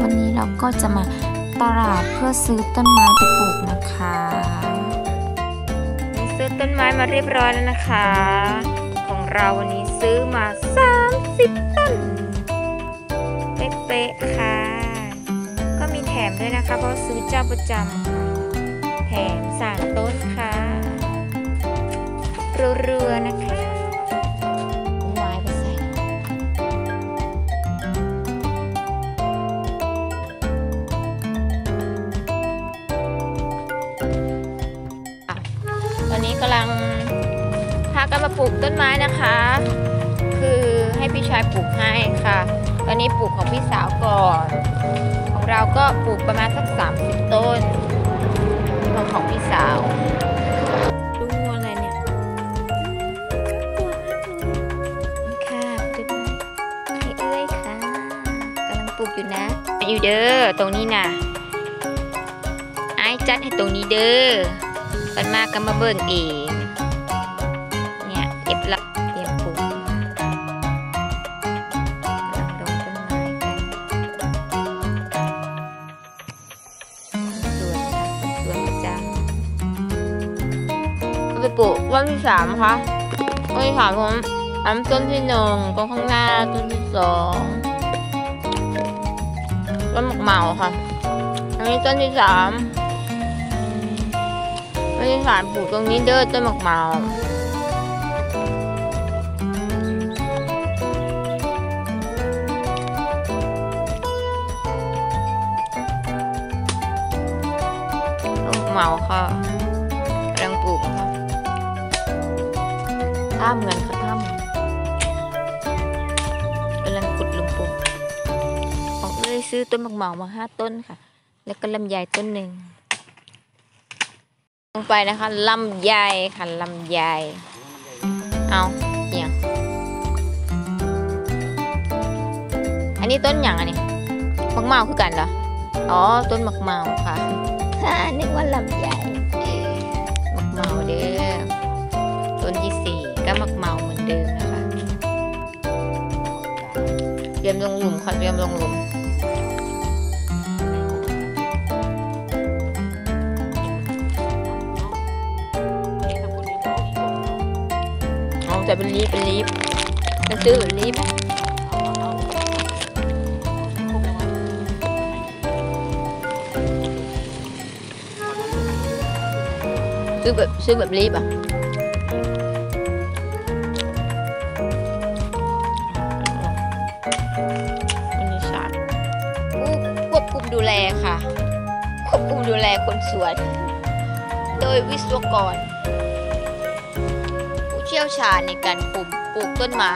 วันนี้เราก็จะมาตลาดเพื่อซื้อต้นไม้ไปปลูกนะคะ ซื้อต้นไม้มาเรียบร้อยแล้วนะคะ ของเราวันนี้ซื้อมา 30 ต้นเป๊ะๆค่ะ ก็มีแถมด้วยนะคะ เพราะซื้อเจ้าประจำค่ะแถมสามต้นค่ะเรือๆนะคะ ปลูกต้นไม้นะคะ คือให้พี่ชายปลูกให้ค่ะ ตอนนี้ปลูกของพี่สาวก่อน ของเราก็ปลูกประมาณสัก30ต้นของของพี่สาวดูอะไรเนี่ยนี่ค่ะต้นไม้ให้เอ้ยค่ะกำลังปลูกอยู่นะ อยู่เด้อตรงนี้นะไอ้จัดให้ตรงนี้เด้อมันมากก็มาเบิ่งเอง ไปปลูกวันที่สามคะวันที่สามผมอันต้นที่หนึ่งต้นข้างหน้าต้นที่สองต้นหมกเหมาค่ะ อันนี้ต้นที่สามไม่ได้สารปลูกตรงนี้เด้อต้นหมกเมาหมากเมาค่ะ ท่าเหมือนค่ะท่าเหมือนกำลังขุดลุมปลูกออกเลยซื้อต้นหมากเมามาห้าต้นค่ะ แล้วก็ลำไยต้นหนึ่งลงไปนะคะลำไยค่ะลำไยเอาเอียงอันนี้ต้นอย่างอันนี้มักเมาคือกันเหรออ๋อต้นมักเมาค่ะนึกว่าลำไย เดิมนะคะเตรียมลงหลุมค่ะเตรียมลงหลุมเอาแต่เป็นลีฟเป็นลีฟมันซื้อเป็นลีฟซื้อแบบซื้อแบบลีฟอะ ดูแลคนสวน โดยวิศวกร ผู้เชี่ยวชาญในการปลูกปลูกต้นไม้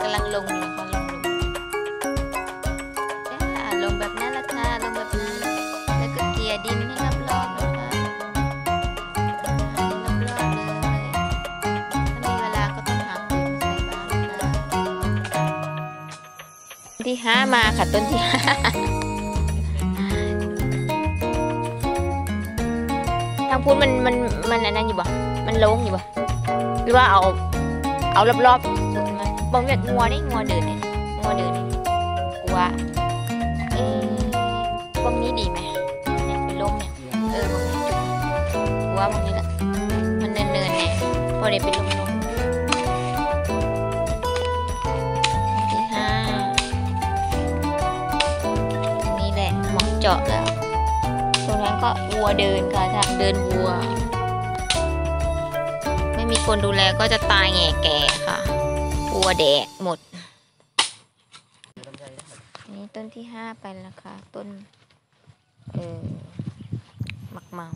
กำลังลงอยู่นะคะลงลงอ่าลงแบบนั้นละค่ะลงแบบนั้นแล้วก็เกลี่ยดินให้รอบๆนะคะดินรอบๆเลยถ้ามีเวลาก็ต้องหาปุ๋ยมใส่บ้างที่ห้ามาค่ะต้นที่ห้าางพุ้นมันมันมันอันนั้นอยู่บ่ มันโล่งอยู่บ่หรือว่าเอาเอารอบๆสวนมันบ่มีแบบงัวนี่งัวเดินเนี่ยงัวเดินเนี่ยกลัวเอ๊ะบางนี้ดีไหมเนี่ยเป็นโลมเนี่ยเออบางนี้จุดกลัวบางนี้ละมันเนินๆเนี่ยพอได้เป็นลมๆที่ห้านี่แหละหมาะเจาะแล้ว ก็วัวเดินค่ะทางเดินวัว ไม่มีคนดูแลก็จะตายแง่แก่ค่ะ วัวแดกหมด นี่ต้นที่ห้าไปแล้วค่ะ ต้น เออหมักเมา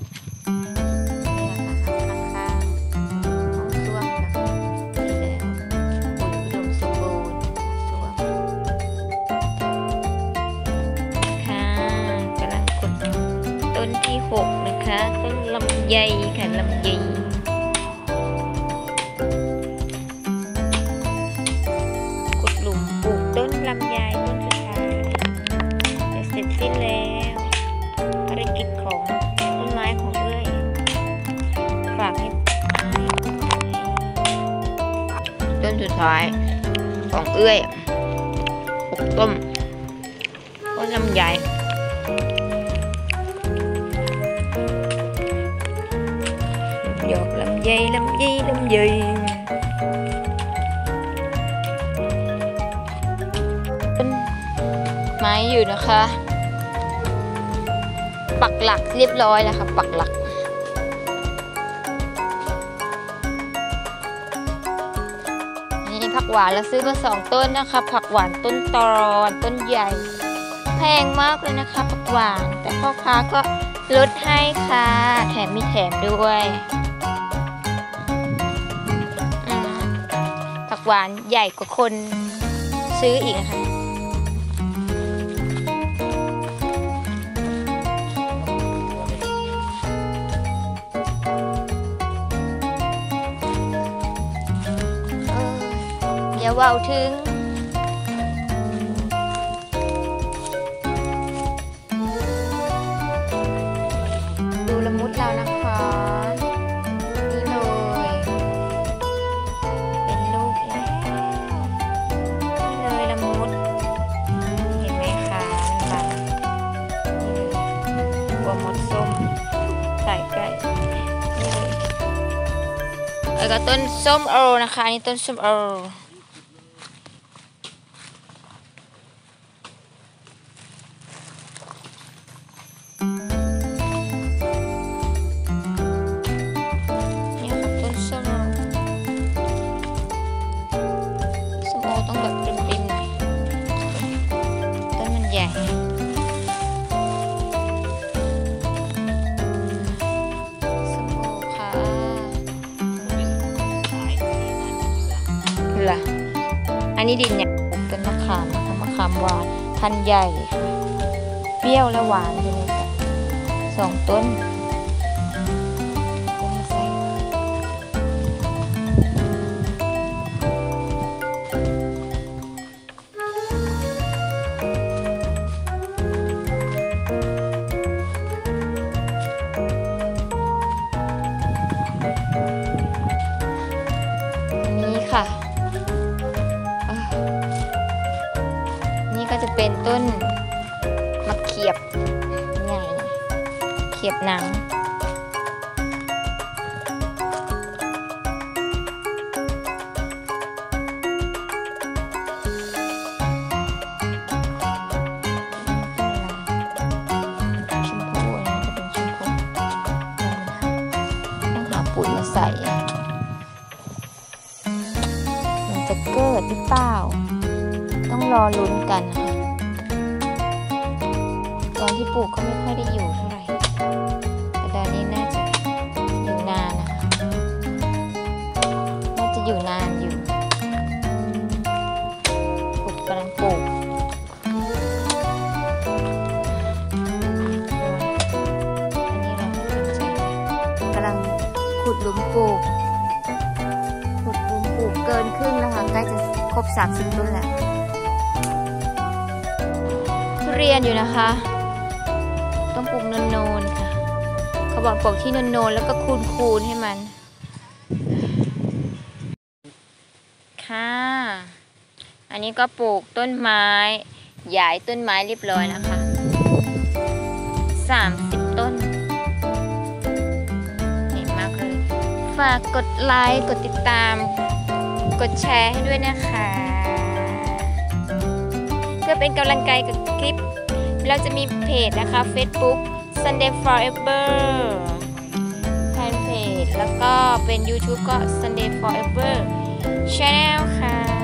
ต้นที่หกนะคะ ต้นลำไยค่ะลำไยขุดหลุมปลูกต้นลำไยต้นสุดท้ายจะเสร็จสิ้นแล้วภารกิจของต้นไม้ของเอ้ยฝากให้ต้นสุดท้ายของเอ้ยหกต้มต้นลำไย ลำไยลำไยต้นไม้อยู่นะคะ ปักหลักเรียบร้อยแล้วค่ะ ปักหลักนี่ผักหวานเราซื้อมาสองต้นนะคะ ผักหวานต้นตอนต้นใหญ่ แพงมากเลยนะคะผักหวาน แต่พ่อค้าก็ลดให้ค่ะ แถมมีแถมด้วย หวานใหญ่กว่าคนซื้ออีกนะคะเอย่าว่าถึงดูละมุดเรานะคะ ดส้มใส่ใกล้แล้วก็ต้นส้มโอนะคะอันนี่ต้นส้มโอ ล่ะอันนี้ดินเนี่ยเป็นมะขามมะขามหวานพันใหญ่ค่ะเปรี้ยวและหวานเลยค่ะสองต้น ก็จะเป็นต้นมะเขียบใหญ่เขียบหนังชมพูอันนี้จะเป็นชมพูต้องหาปุ๋ยมาใส่ มันจะเกิดหรือเปล่า ต้องรอลุ้นกันนะคะ ปลูกก็ไม่ค่อยได้อยู่เท่าไหร่แต่ตอนนี้น่าจะอยู่นานนะคะน่าจะอยู่นานอยู่ปลูกกำลังปลูกอันนี้เราไม่สนใจกำลังขุดหลุมปลูกขุดหลุมปลูกเกินครึ่งแล้วค่ะใกล้จะครบ30ต้นแล้วเรียนอยู่นะคะ โนนๆค่ะ เขาบอกปลูกที่โนนๆแล้วก็คูนๆให้มัน ค่ะ อันนี้ก็ปลูกต้นไม้หยายต้นไม้เรียบร้อยนะคะ 30 ต้นเห็นมากเลย ฝากกดไลค์ กดติดตาม กดแชร์ให้ด้วยนะคะ เพื่อเป็นกำลังใจกับคลิป เราจะมีเพจนะคะ Facebook Sunday Forever แฟนเพจแล้วก็เป็น YouTube ก็ Sunday Forever Channel ค่ะ